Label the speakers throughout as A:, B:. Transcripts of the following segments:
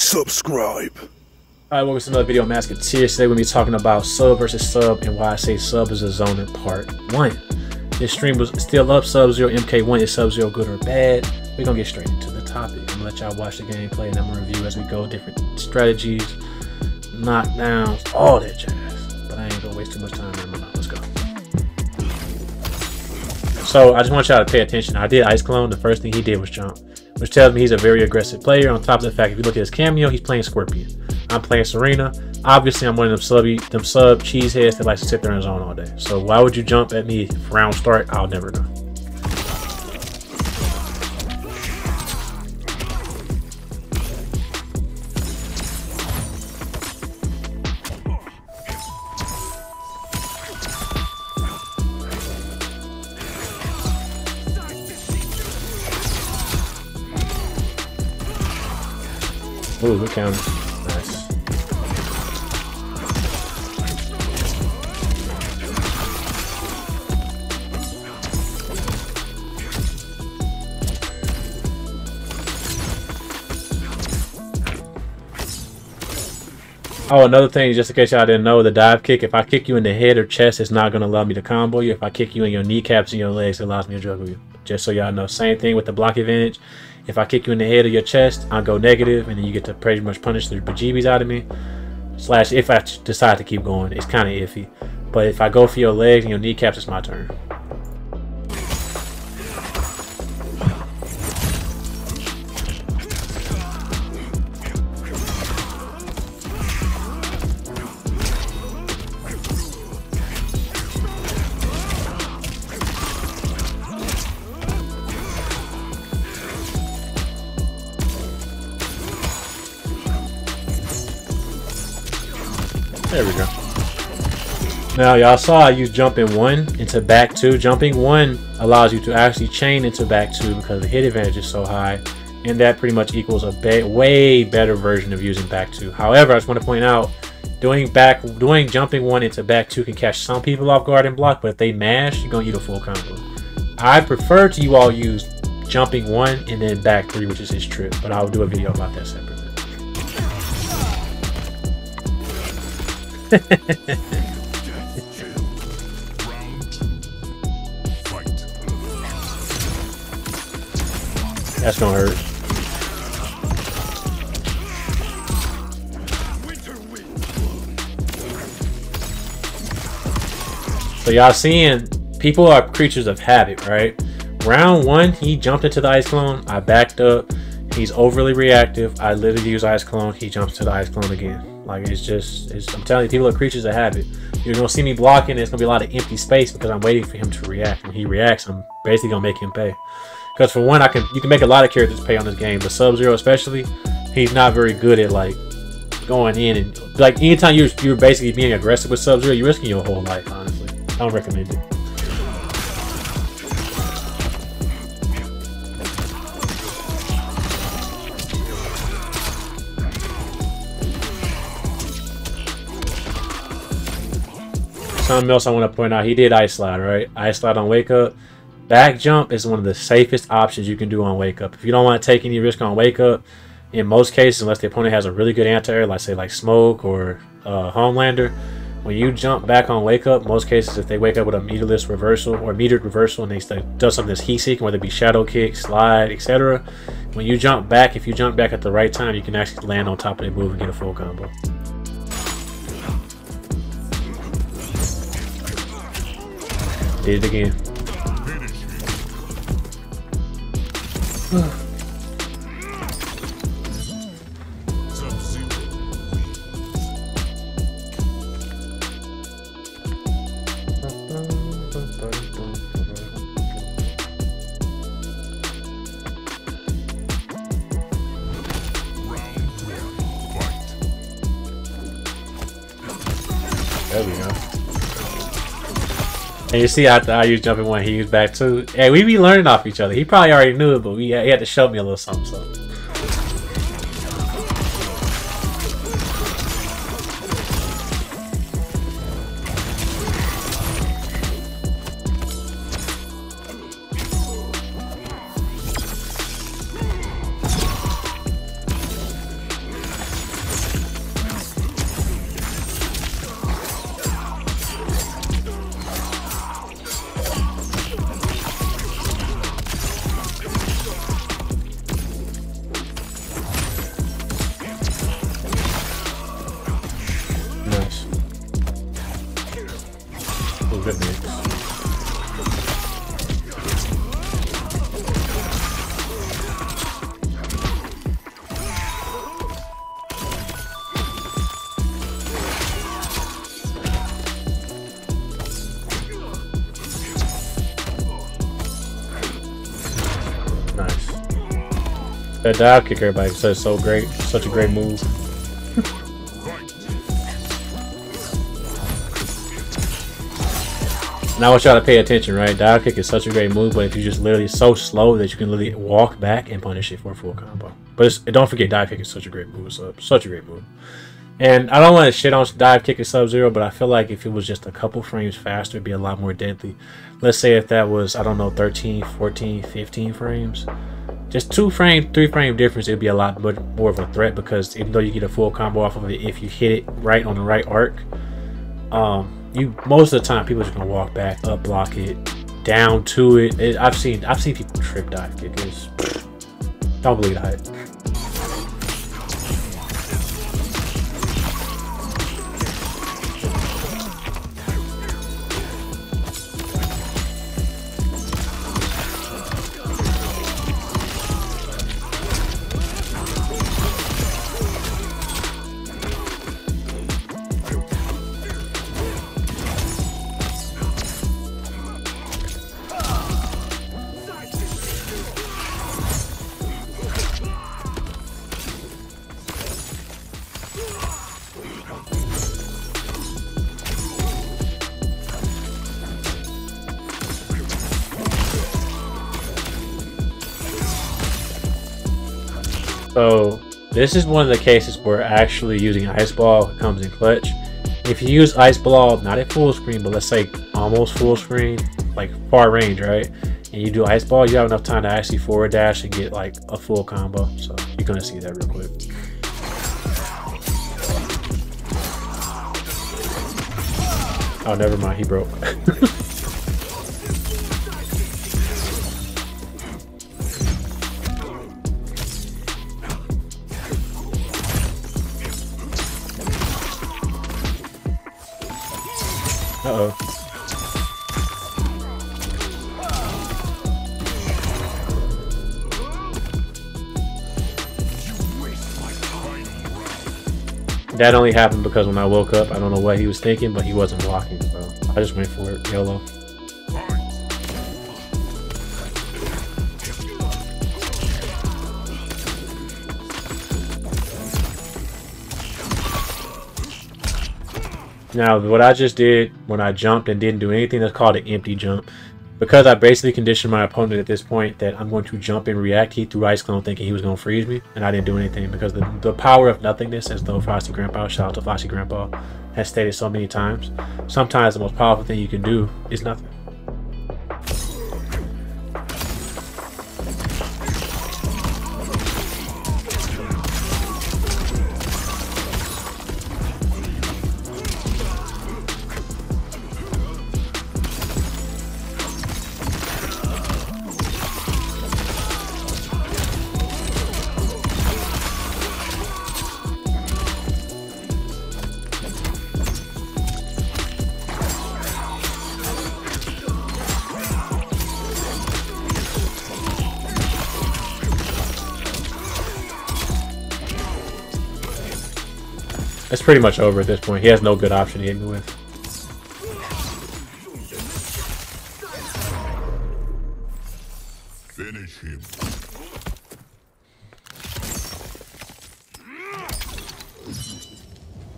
A: subscribe.
B: Alright, welcome to another video on MaskofTiers. Today we're going to be talking about sub versus sub and why I say sub is a zoner part 1. This stream was still up, Sub-Zero MK1. Is Sub-Zero good or bad? We're going to get straight into the topic. I'm going to let y'all watch the gameplay and I'm going to review as we go different strategies, knockdowns, all that jazz. But I ain't going to waste too much time. Let's go. So I just want y'all to pay attention. I did Ice Clone. The first thing he did was jump which tells me he's a very aggressive player. On top of the fact, if you look at his cameo, he's playing Scorpion. I'm playing Sareena. Obviously, I'm one of them sub them sub cheeseheads that likes to sit there in his zone all day. So why would you jump at me round start? I'll never know. Ooh, good counter. Nice. Oh, another thing, just in case y'all didn't know, the dive kick, if I kick you in the head or chest, it's not going to allow me to combo you. If I kick you in your kneecaps and your legs, it allows me to juggle you. Just so y'all know. Same thing with the block advantage. If I kick you in the head or your chest, I'll go negative, and then you get to pretty much punish the bejeebies out of me. Slash, if I decide to keep going, it's kind of iffy. But if I go for your legs and your kneecaps, it's my turn. There we go. Now y'all saw I use jumping one into back two. Jumping one allows you to actually chain into back two because the hit advantage is so high. And that pretty much equals a be way better version of using back two. However, I just want to point out doing back doing jumping one into back two can catch some people off guard and block, but if they mash, you're gonna eat a full combo. I prefer to you all use jumping one and then back three, which is his trip, but I'll do a video about that separately. That's gonna hurt. So y'all seeing people are creatures of habit, right? Round one, he jumped into the ice clone. I backed up. He's overly reactive. I literally use ice clone. He jumps to the ice clone again. Like it's just, it's, I'm telling you, people are creatures of habit. You're gonna see me blocking. There's gonna be a lot of empty space because I'm waiting for him to react. When he reacts, I'm basically gonna make him pay. Because for one, I can you can make a lot of characters pay on this game, but Sub Zero especially, he's not very good at like going in and like anytime you're you're basically being aggressive with Sub Zero, you're risking your whole life. Honestly, I don't recommend it. Something else I want to point out. He did ice slide, right? Ice slide on wake up. Back jump is one of the safest options you can do on wake up. If you don't want to take any risk on wake up, in most cases, unless the opponent has a really good anti-air, like say like smoke or uh, homelander, when you jump back on wake up, most cases if they wake up with a meterless reversal or metered reversal and they do something that's heat seeking, whether it be shadow kick, slide, etc. When you jump back, if you jump back at the right time, you can actually land on top of the move and get a full combo. Did it again. And you see after I use jumping when he used back too. Hey, we be learning off each other. He probably already knew it, but we he had to show me a little something. So. Good mix. That dive kick everybody says so great. Such a great move. Now I want y'all to pay attention, right? Dive kick is such a great move, but if you're just literally so slow that you can literally walk back and punish it for a full combo. But don't forget, dive kick is such a great move. So such a great move. And I don't want to shit on dive kick at Sub Zero, but I feel like if it was just a couple frames faster, it'd be a lot more deadly. Let's say if that was, I don't know, 13, 14, 15 frames just two frame, three frame difference, it'd be a lot more of a threat because even though you get a full combo off of it, if you hit it right on the right arc, um, you most of the time people are just gonna walk back, up block it, down to it. it I've seen I've seen people trip dive. It's, don't believe the hype. So this is one of the cases where actually using Ice Ball comes in clutch. If you use Ice Ball, not at full screen, but let's say almost full screen, like far range, right? And you do Ice Ball, you have enough time to actually forward dash and get like a full combo. So you're gonna see that real quick. Oh, never mind, he broke. Uh-oh. That only happened because when I woke up, I don't know what he was thinking, but he wasn't blocking, so I just went for it, YOLO. Now, what I just did when I jumped and didn't do anything, that's called an empty jump. Because I basically conditioned my opponent at this point that I'm going to jump and react, he threw Ice Clone thinking he was going to freeze me, and I didn't do anything because the, the power of nothingness, as though Frosty Grandpa, shout out to Frosty Grandpa, has stated so many times, sometimes the most powerful thing you can do is nothing. It's pretty much over at this point. He has no good option to hit me with. Finish him.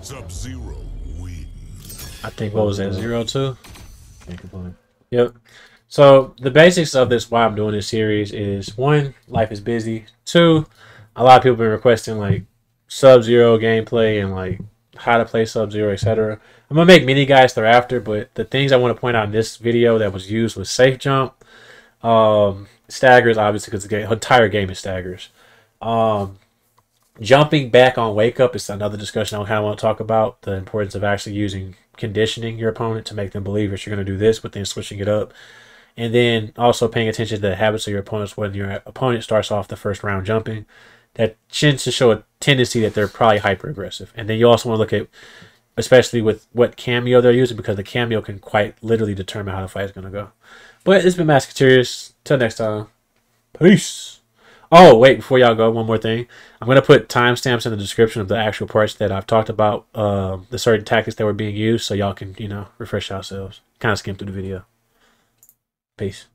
B: Sub-Zero wins. I think what was that, zero two? Can't complain. Yep. So the basics of this why I'm doing this series is one, life is busy. Two, a lot of people have been requesting like Sub Zero gameplay and like how to play Sub Zero, etc. I'm gonna make mini guides thereafter, but the things I want to point out in this video that was used was safe jump, um, staggers, obviously because the entire game is staggers. Um, jumping back on wake up is another discussion I kind of want to talk about the importance of actually using conditioning your opponent to make them believe that you're going to do this, but then switching it up. And then also paying attention to the habits of your opponents when your opponent starts off the first round jumping that tends to show a tendency that they're probably hyper aggressive. And then you also want to look at especially with what cameo they're using, because the cameo can quite literally determine how the fight is going to go. But it's been Masketerious. Till next time. Peace. Oh, wait, before y'all go, one more thing. I'm going to put timestamps in the description of the actual parts that I've talked about, uh, the certain tactics that were being used, so y'all can, you know, refresh yourselves. Kind of skim through the video. Peace.